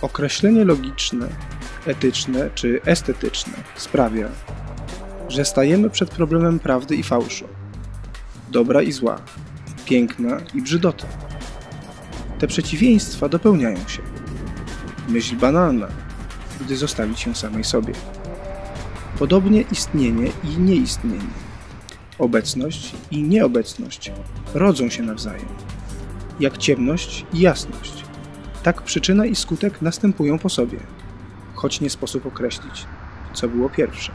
Określenie logiczne, etyczne czy estetyczne sprawia, że stajemy przed problemem prawdy i fałszu, dobra i zła, piękna i brzydota. Te przeciwieństwa dopełniają się. Myśl banalna, gdy zostawić się samej sobie. Podobnie istnienie i nieistnienie, obecność i nieobecność rodzą się nawzajem, jak ciemność i jasność. Tak przyczyna i skutek następują po sobie, choć nie sposób określić, co było pierwsze.